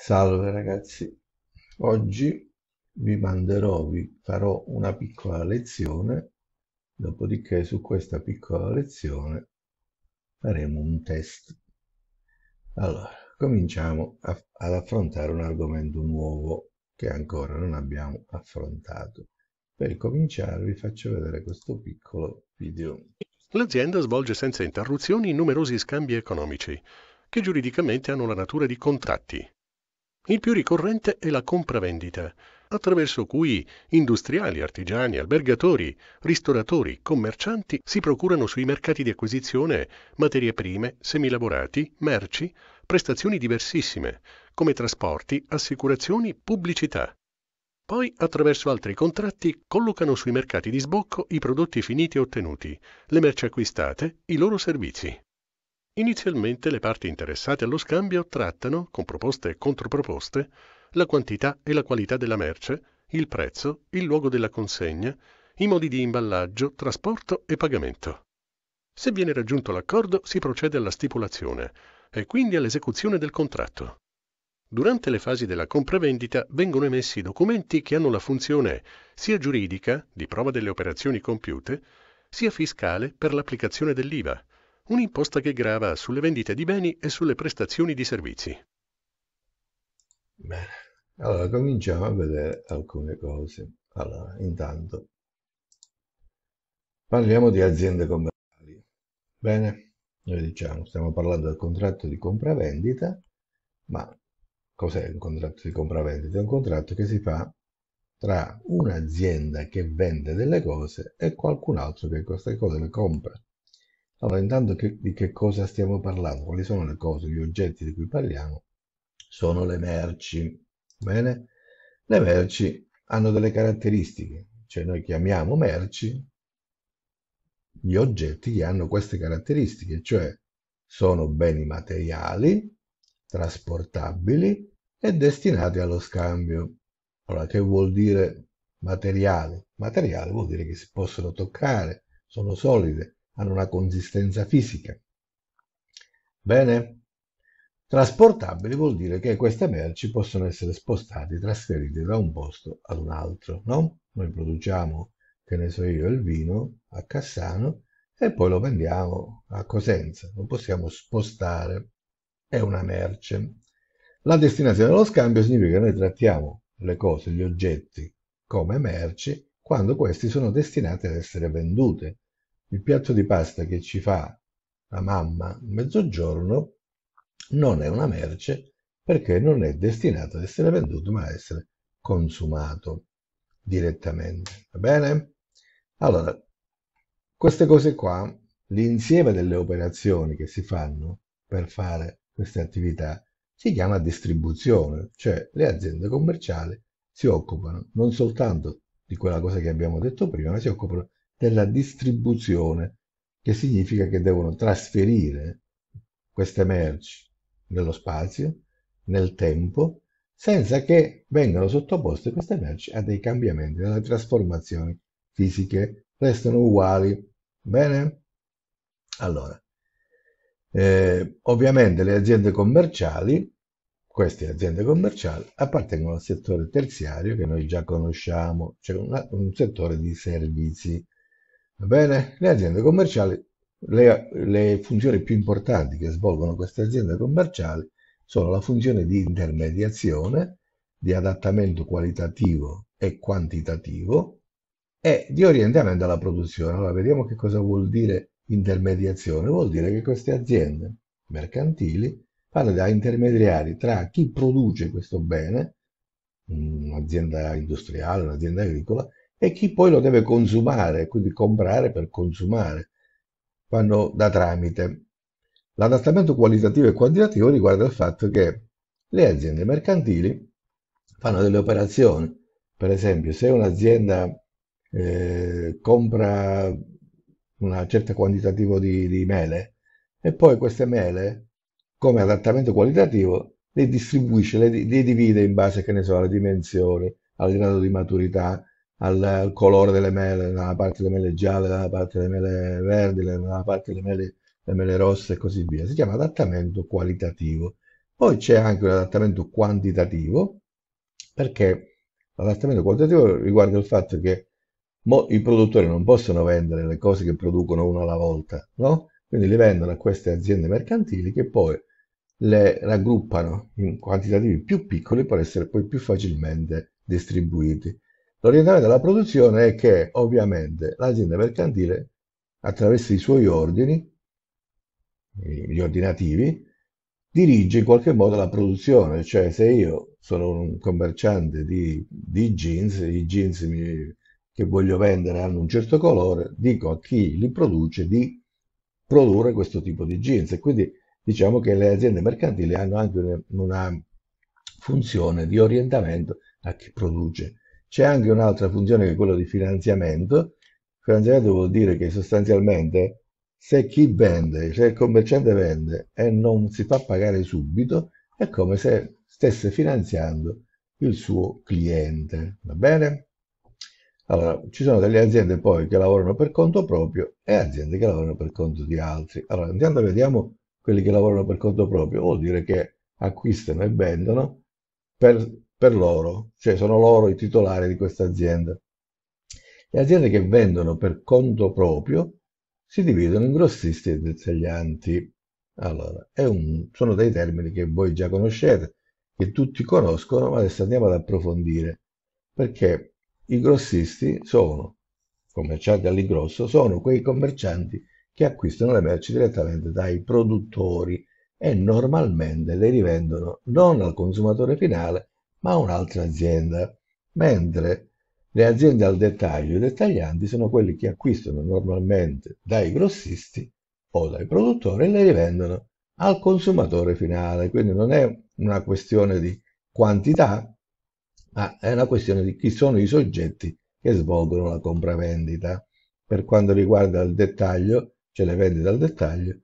Salve ragazzi, oggi vi manderò, vi farò una piccola lezione, dopodiché su questa piccola lezione faremo un test. Allora, cominciamo a, ad affrontare un argomento nuovo che ancora non abbiamo affrontato. Per cominciare vi faccio vedere questo piccolo video. L'azienda svolge senza interruzioni numerosi scambi economici, che giuridicamente hanno la natura di contratti il più ricorrente è la compravendita, attraverso cui industriali, artigiani, albergatori, ristoratori, commercianti si procurano sui mercati di acquisizione materie prime, semilavorati, merci, prestazioni diversissime, come trasporti, assicurazioni, pubblicità. Poi, attraverso altri contratti, collocano sui mercati di sbocco i prodotti finiti ottenuti, le merci acquistate, i loro servizi. Inizialmente le parti interessate allo scambio trattano, con proposte e controproposte, la quantità e la qualità della merce, il prezzo, il luogo della consegna, i modi di imballaggio, trasporto e pagamento. Se viene raggiunto l'accordo si procede alla stipulazione e quindi all'esecuzione del contratto. Durante le fasi della compravendita vengono emessi documenti che hanno la funzione sia giuridica, di prova delle operazioni compiute, sia fiscale per l'applicazione dell'IVA, un'imposta che grava sulle vendite di beni e sulle prestazioni di servizi. Bene, allora cominciamo a vedere alcune cose. Allora, intanto parliamo di aziende commerciali. Bene, noi diciamo, stiamo parlando del contratto di compravendita, ma cos'è un contratto di compravendita? È un contratto che si fa tra un'azienda che vende delle cose e qualcun altro che queste cose le compra. Allora, intanto che, di che cosa stiamo parlando? Quali sono le cose, gli oggetti di cui parliamo? Sono le merci. Bene? Le merci hanno delle caratteristiche, cioè noi chiamiamo merci gli oggetti che hanno queste caratteristiche, cioè sono beni materiali, trasportabili e destinati allo scambio. Allora, che vuol dire materiale? Materiale vuol dire che si possono toccare, sono solide, hanno una consistenza fisica. Bene? Trasportabili vuol dire che queste merci possono essere spostate, trasferite da un posto ad un altro, no? Noi produciamo, che ne so io, il vino a Cassano e poi lo vendiamo a Cosenza, lo possiamo spostare, è una merce. La destinazione dello scambio significa che noi trattiamo le cose, gli oggetti come merci quando questi sono destinati ad essere vendute il piatto di pasta che ci fa la mamma a mezzogiorno non è una merce perché non è destinato ad essere venduto ma ad essere consumato direttamente. Va bene? Allora, queste cose qua, l'insieme delle operazioni che si fanno per fare queste attività si chiama distribuzione, cioè le aziende commerciali si occupano non soltanto di quella cosa che abbiamo detto prima, ma si occupano della distribuzione, che significa che devono trasferire queste merci nello spazio, nel tempo, senza che vengano sottoposte queste merci a dei cambiamenti, delle trasformazioni fisiche, restano uguali. Bene? Allora, eh, ovviamente le aziende commerciali, queste aziende commerciali, appartengono al settore terziario che noi già conosciamo, cioè una, un settore di servizi Va bene? Le aziende commerciali, le, le funzioni più importanti che svolgono queste aziende commerciali sono la funzione di intermediazione, di adattamento qualitativo e quantitativo e di orientamento alla produzione. Allora, vediamo che cosa vuol dire intermediazione. Vuol dire che queste aziende mercantili fanno da intermediari tra chi produce questo bene, un'azienda industriale, un'azienda agricola, e chi poi lo deve consumare, quindi comprare per consumare, fanno da tramite. L'adattamento qualitativo e quantitativo riguarda il fatto che le aziende mercantili fanno delle operazioni, per esempio se un'azienda eh, compra una certa quantitativo di, di mele e poi queste mele come adattamento qualitativo le distribuisce, le, le divide in base che ne so, alle dimensioni, al grado di maturità, al colore delle mele, da una parte le mele gialle, da una parte le mele verdi, da una parte le mele, le mele rosse e così via. Si chiama adattamento qualitativo. Poi c'è anche un adattamento quantitativo, perché l'adattamento quantitativo riguarda il fatto che i produttori non possono vendere le cose che producono una alla volta, no? Quindi le vendono a queste aziende mercantili che poi le raggruppano in quantitativi più piccoli per essere poi più facilmente distribuiti. L'orientamento della produzione è che ovviamente l'azienda mercantile attraverso i suoi ordini, gli ordinativi, dirige in qualche modo la produzione, cioè se io sono un commerciante di, di jeans, i jeans mi, che voglio vendere hanno un certo colore, dico a chi li produce di produrre questo tipo di jeans e quindi diciamo che le aziende mercantili hanno anche una, una funzione di orientamento a chi produce. C'è anche un'altra funzione che è quella di finanziamento. Finanziamento vuol dire che sostanzialmente se chi vende, se il commerciante vende e non si fa pagare subito, è come se stesse finanziando il suo cliente. Va bene? Allora, ci sono delle aziende poi che lavorano per conto proprio e aziende che lavorano per conto di altri. Allora, intanto vediamo quelli che lavorano per conto proprio, vuol dire che acquistano e vendono per, per loro, cioè sono loro i titolari di questa azienda. Le aziende che vendono per conto proprio si dividono in grossisti e dettaglianti. Allora, un, sono dei termini che voi già conoscete, che tutti conoscono, ma adesso andiamo ad approfondire, perché i grossisti sono, commercianti all'ingrosso, sono quei commercianti che acquistano le merci direttamente dai produttori e normalmente le rivendono non al consumatore finale, ma un'altra azienda, mentre le aziende al dettaglio, i dettaglianti, sono quelli che acquistano normalmente dai grossisti o dai produttori e le rivendono al consumatore finale. Quindi non è una questione di quantità, ma è una questione di chi sono i soggetti che svolgono la compravendita. Per quanto riguarda il dettaglio, cioè le vendite al dettaglio,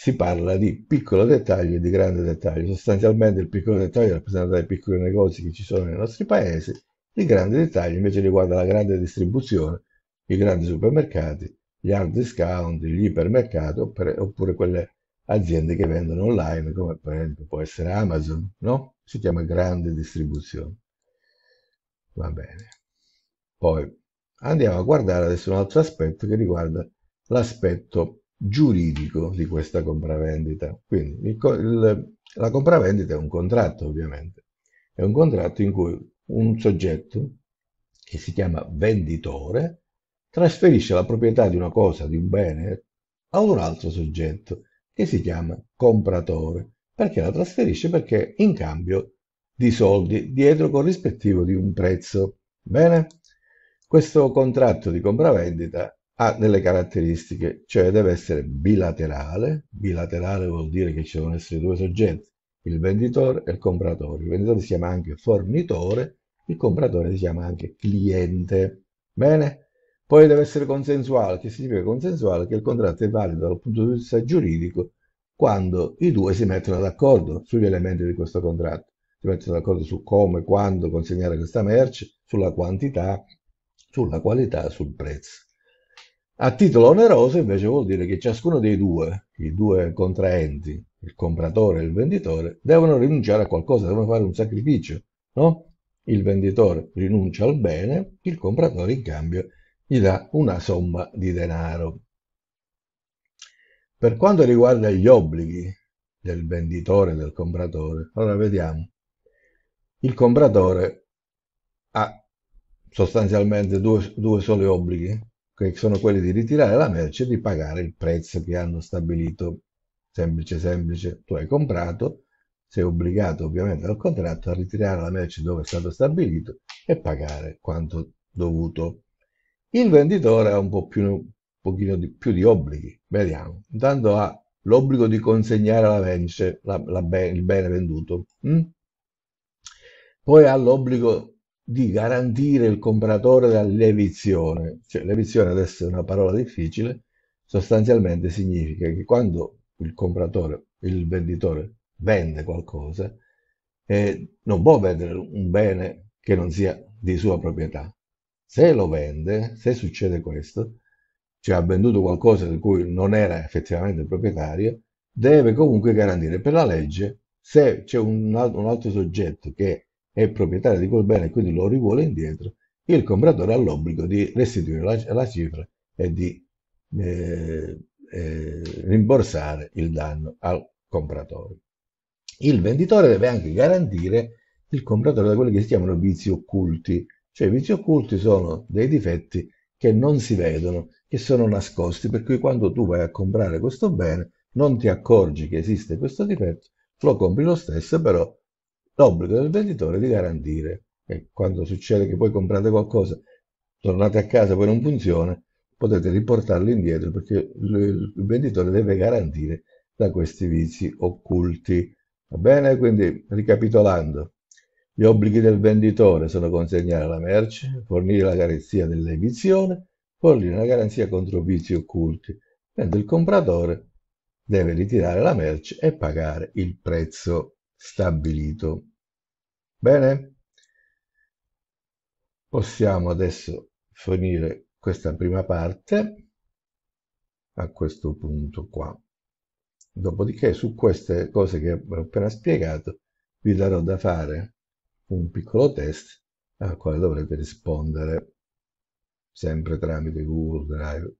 si parla di piccolo dettaglio e di grande dettaglio. Sostanzialmente il piccolo dettaglio è rappresentato dai piccoli negozi che ci sono nei nostri paesi, il grande dettaglio invece riguarda la grande distribuzione, i grandi supermercati, gli hard discount, gli ipermercati oppure, quelle aziende che vendono online, come per esempio può essere Amazon, no? Si chiama grande distribuzione. Va bene. Poi andiamo a guardare adesso un altro aspetto che riguarda l'aspetto giuridico di questa compravendita. Quindi il, il, la compravendita è un contratto ovviamente, è un contratto in cui un soggetto che si chiama venditore trasferisce la proprietà di una cosa, di un bene, a un altro soggetto che si chiama compratore. Perché la trasferisce? Perché in cambio di soldi dietro corrispettivo di un prezzo. Bene? Questo contratto di compravendita ha delle caratteristiche, cioè deve essere bilaterale. Bilaterale vuol dire che ci devono essere due soggetti, il venditore e il compratore. Il venditore si chiama anche fornitore il compratore si chiama anche cliente. Bene? Poi deve essere consensuale. Che significa consensuale? Che il contratto è valido dal punto di vista giuridico quando i due si mettono d'accordo sugli elementi di questo contratto. Si mettono d'accordo su come, quando consegnare questa merce, sulla quantità, sulla qualità, sul prezzo. A titolo oneroso invece vuol dire che ciascuno dei due, i due contraenti, il compratore e il venditore, devono rinunciare a qualcosa, devono fare un sacrificio, no? il venditore rinuncia al bene, il compratore in cambio gli dà una somma di denaro. Per quanto riguarda gli obblighi del venditore e del compratore, allora vediamo. Il compratore ha sostanzialmente due, due soli obblighi, che sono quelli di ritirare la merce e di pagare il prezzo che hanno stabilito. Semplice, semplice. Tu hai comprato, sei obbligato ovviamente dal contratto a ritirare la merce dove è stato stabilito e pagare quanto dovuto. Il venditore ha un po' più, un pochino di, più di obblighi, vediamo. Intanto ha l'obbligo di consegnare la merce, la, la il bene venduto. Hm? Poi ha l'obbligo di garantire il compratore dall'evizione. Cioè, l'evizione adesso è una parola difficile, sostanzialmente significa che quando il compratore, il venditore vende qualcosa, eh, non può vendere un bene che non sia di sua proprietà. Se lo vende, se succede questo, cioè ha venduto qualcosa di cui non era effettivamente proprietario, deve comunque garantire per la legge Se c'è un, un altro soggetto che è proprietario di quel bene e quindi lo rivuole indietro, il compratore ha l'obbligo di restituire la, la cifra e di eh, eh, rimborsare il danno al compratore. Il venditore deve anche garantire il compratore da quelli che si chiamano vizi occulti, cioè i vizi occulti sono dei difetti che non si vedono, che sono nascosti, per cui quando tu vai a comprare questo bene non ti accorgi che esiste questo difetto, lo compri lo stesso, però l'obbligo del venditore di garantire che quando succede che poi comprate qualcosa, tornate a casa e poi non funziona, potete riportarlo indietro perché il venditore deve garantire da questi vizi occulti. Va bene? Quindi, ricapitolando, gli obblighi del venditore sono consegnare la merce, fornire la garanzia dell'emissione, fornire una garanzia contro vizi occulti, mentre il compratore deve ritirare la merce e pagare il prezzo stabilito. Bene? Possiamo adesso finire questa prima parte a questo punto qua. Dopodiché su queste cose che ho appena spiegato vi darò da fare un piccolo test al quale dovrete rispondere sempre tramite Google Drive.